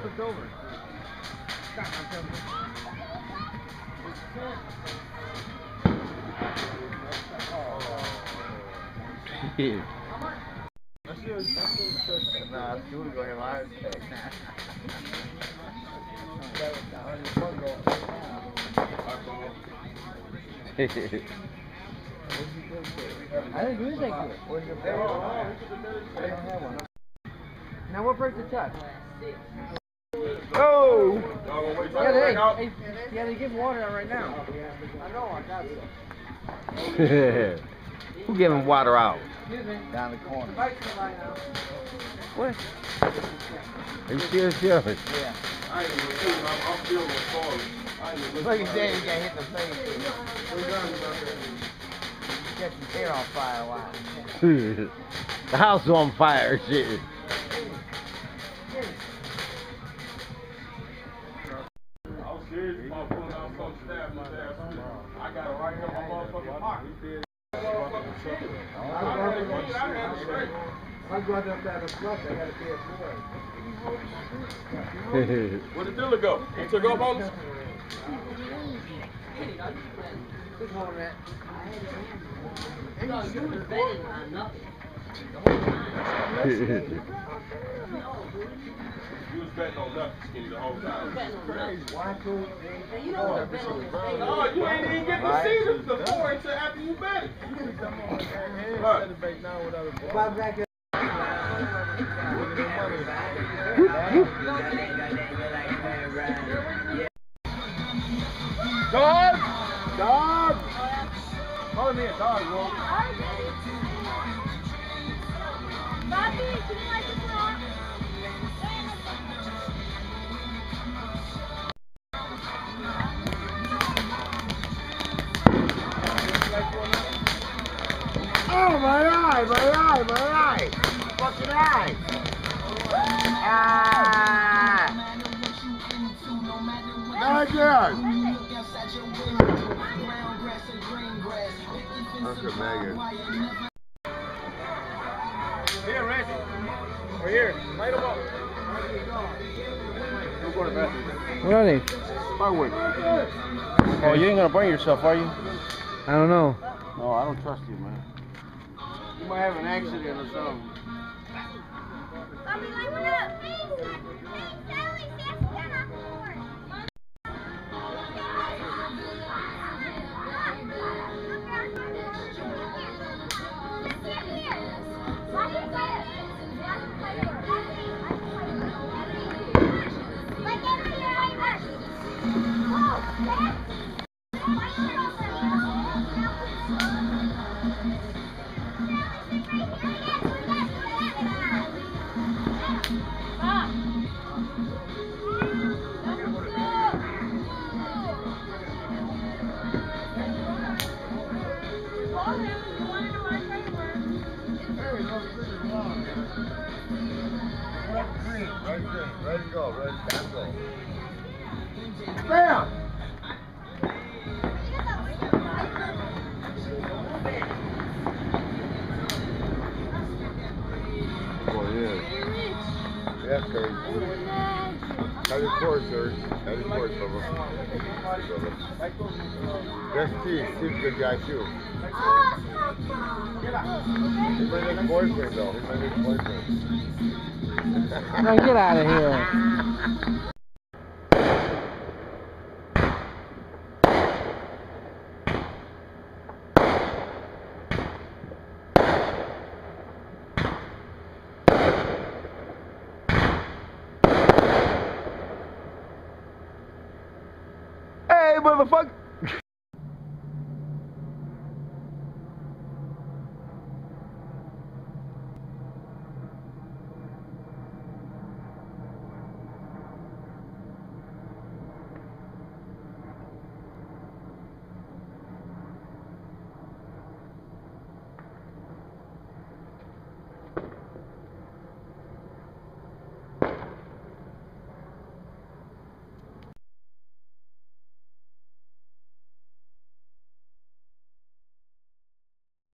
flipped over. Stop, I'm telling Yeah. Nah, she would go in my take. I didn't do anything to it. Where's your I don't have one. Now what breaks the touch? Yeah, they, hey, yeah, they give water out right now. I know, I got some. Who giving water out? Down the corner. What? Are you serious? serious? Yeah. I ain't even see. I'm, I'm feeling sorry. I ain't even Look at Dave, he got hit in the face. Catching his hair on fire, wow. the house is on fire, shit. Right here in motherfucking pocket. I had to get out of straight. I got up there to I gotta pay a boy. Where the dealer go? He took off on us? Who's holding that? You was betting on nothing, skinny, the whole time. One, two, three. No, you ain't even get to see the, the four until after you bet it. Look. If I back it. Dog! Dog! Call me a dog, bro. Oh, my eye, my eye, my eye. Fucking eye. Ah. Not again. That's a Megan. Here, Reggie. Or here. Light them up. We're going to the bathroom. What are they? Firewood. Oh, you ain't gonna burn yourself, are you? I don't know. No, I don't trust you, man. Might have an accident or something. Bobby, Ready, ready to go, ready to go. Bam! Boy, yeah. That's crazy. Have your course, sir. Have your course, brother. Brother. That's Steve. Steve's a good guy, too. He's my next boyfriend, though. He's my next boyfriend. Now get out of here. Hey, motherfucker!